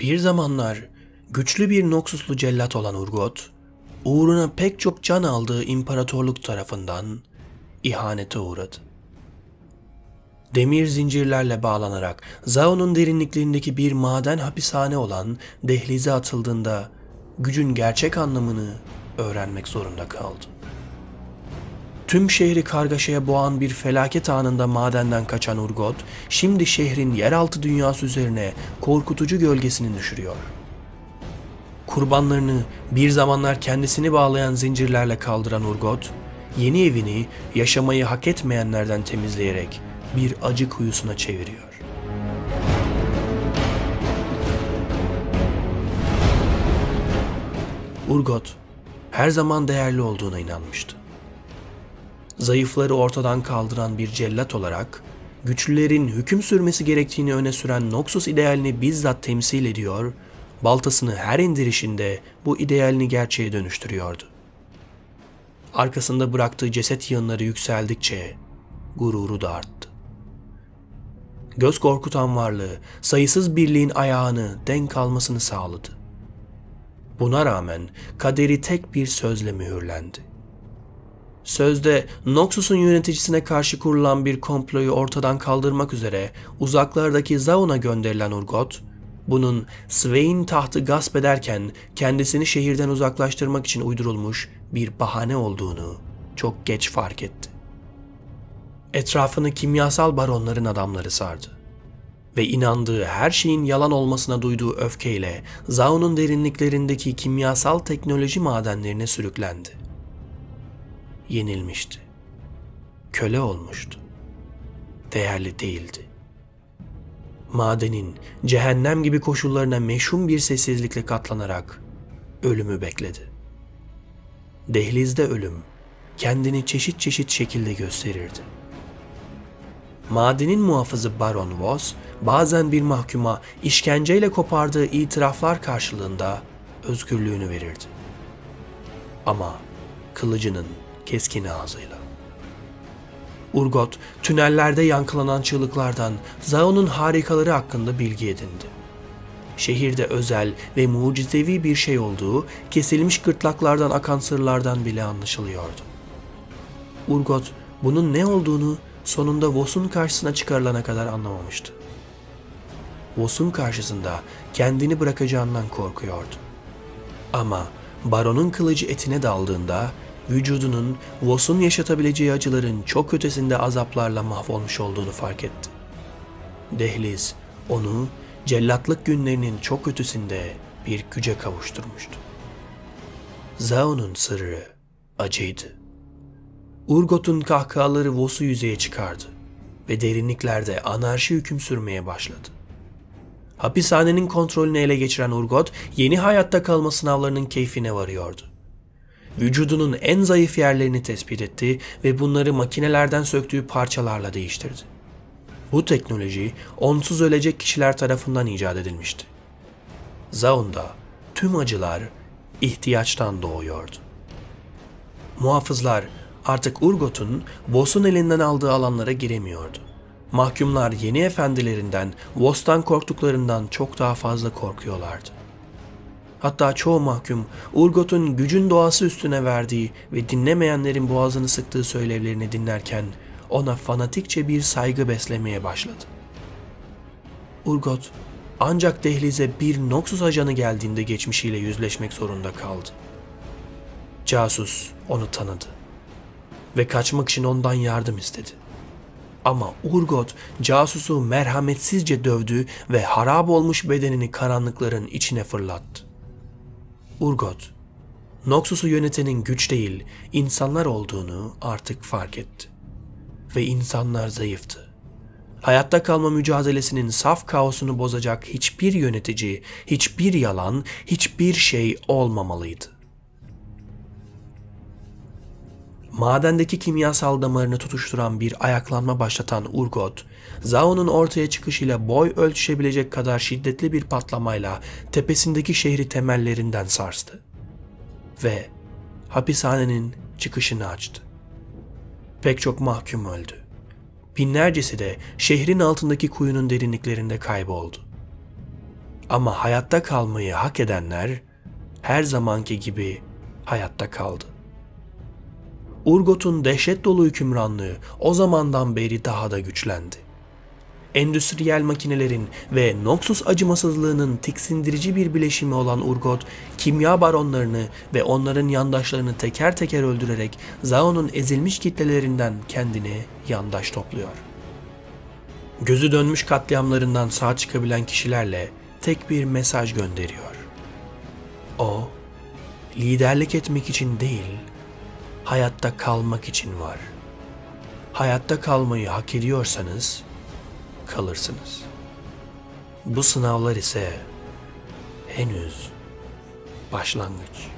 Bir zamanlar güçlü bir Noxuslu cellat olan Urgot, uğruna pek çok can aldığı imparatorluk tarafından ihanete uğradı. Demir zincirlerle bağlanarak Zao'nun derinliklerindeki bir maden hapishane olan dehlize atıldığında gücün gerçek anlamını öğrenmek zorunda kaldı. Tüm şehri kargaşaya boğan bir felaket anında madenden kaçan Urgot, şimdi şehrin yeraltı dünyası üzerine korkutucu gölgesini düşürüyor. Kurbanlarını bir zamanlar kendisini bağlayan zincirlerle kaldıran Urgot, yeni evini yaşamayı hak etmeyenlerden temizleyerek bir acı kuyusuna çeviriyor. Urgot her zaman değerli olduğuna inanmıştı. Zayıfları ortadan kaldıran bir cellat olarak güçlülerin hüküm sürmesi gerektiğini öne süren Noxus idealini bizzat temsil ediyor, baltasını her indirişinde bu idealini gerçeğe dönüştürüyordu. Arkasında bıraktığı ceset yığınları yükseldikçe gururu da arttı. Göz korkutan varlığı sayısız birliğin ayağını denk almasını sağladı. Buna rağmen kaderi tek bir sözle mühürlendi. Sözde Noxus'un yöneticisine karşı kurulan bir komployu ortadan kaldırmak üzere uzaklardaki Zaun'a gönderilen Urgot, bunun Swain tahtı gasp ederken kendisini şehirden uzaklaştırmak için uydurulmuş bir bahane olduğunu çok geç fark etti. Etrafını kimyasal baronların adamları sardı ve inandığı her şeyin yalan olmasına duyduğu öfkeyle Zaun'un derinliklerindeki kimyasal teknoloji madenlerine sürüklendi. Yenilmişti. Köle olmuştu. Değerli değildi. Madenin cehennem gibi koşullarına meşhum bir sessizlikle katlanarak ölümü bekledi. Dehlizde ölüm kendini çeşit çeşit şekilde gösterirdi. Madenin muhafızı Baron Voss bazen bir mahkuma işkenceyle kopardığı itiraflar karşılığında özgürlüğünü verirdi. Ama kılıcının keskin ağzıyla. Urgot, tünellerde yankılanan çığlıklardan Zao'nun harikaları hakkında bilgi edindi. Şehirde özel ve mucizevi bir şey olduğu kesilmiş gırtlaklardan akan sırlardan bile anlaşılıyordu. Urgot bunun ne olduğunu sonunda Vos'un karşısına çıkarılana kadar anlamamıştı. Vos'un karşısında kendini bırakacağından korkuyordu. Ama baronun kılıcı etine daldığında vücudunun Vos'un yaşatabileceği acıların çok ötesinde azaplarla mahvolmuş olduğunu fark etti. Dehliz onu cellatlık günlerinin çok ötesinde bir güce kavuşturmuştu. Zao'nun sırrı acıydı. Urgot'un kahkahaları Vos'u yüzeye çıkardı ve derinliklerde anarşi hüküm sürmeye başladı. Hapishanenin kontrolünü ele geçiren Urgot, yeni hayatta kalma sınavlarının keyfine varıyordu. Vücudunun en zayıf yerlerini tespit etti ve bunları makinelerden söktüğü parçalarla değiştirdi. Bu teknoloji onsuz ölecek kişiler tarafından icat edilmişti. Zaun'da tüm acılar ihtiyaçtan doğuyordu. Muhafızlar artık Urgot'un Vos'un elinden aldığı alanlara giremiyordu. Mahkumlar yeni efendilerinden, Vos'tan korktuklarından çok daha fazla korkuyorlardı. Hatta çoğu mahkum Urgot'un gücün doğası üstüne verdiği ve dinlemeyenlerin boğazını sıktığı söylevlerini dinlerken ona fanatikçe bir saygı beslemeye başladı. Urgot ancak dehlize bir Noxus ajanı geldiğinde geçmişiyle yüzleşmek zorunda kaldı. Casus onu tanıdı ve kaçmak için ondan yardım istedi. Ama Urgot casusu merhametsizce dövdü ve harap olmuş bedenini karanlıkların içine fırlattı. Urgot, Noxus'u yönetenin güç değil, insanlar olduğunu artık fark etti. Ve insanlar zayıftı. Hayatta kalma mücadelesinin saf kaosunu bozacak hiçbir yönetici, hiçbir yalan, hiçbir şey olmamalıydı. Madendeki kimyasal damarını tutuşturan bir ayaklanma başlatan Urgot, Zao'nun ortaya çıkışıyla boy ölçüşebilecek kadar şiddetli bir patlamayla tepesindeki şehri temellerinden sarstı. Ve hapishanenin çıkışını açtı. Pek çok mahkum öldü. Binlercesi de şehrin altındaki kuyunun derinliklerinde kayboldu. Ama hayatta kalmayı hak edenler her zamanki gibi hayatta kaldı. Urgot'un dehşet dolu hükümranlığı o zamandan beri daha da güçlendi. Endüstriyel makinelerin ve Noxus acımasızlığının tiksindirici bir bileşimi olan Urgot, kimya baronlarını ve onların yandaşlarını teker teker öldürerek Zao'nun ezilmiş kitlelerinden kendini yandaş topluyor. Gözü dönmüş katliamlarından sağ çıkabilen kişilerle tek bir mesaj gönderiyor. O, liderlik etmek için değil, hayatta kalmak için var. Hayatta kalmayı hak ediyorsanız kalırsınız. Bu sınavlar ise henüz başlangıç.